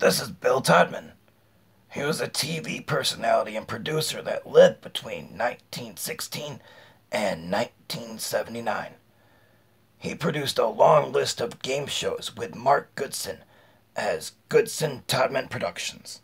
This is Bill Todman. He was a TV personality and producer that lived between 1916 and 1979. He produced a long list of game shows with Mark Goodson as Goodson Todman Productions.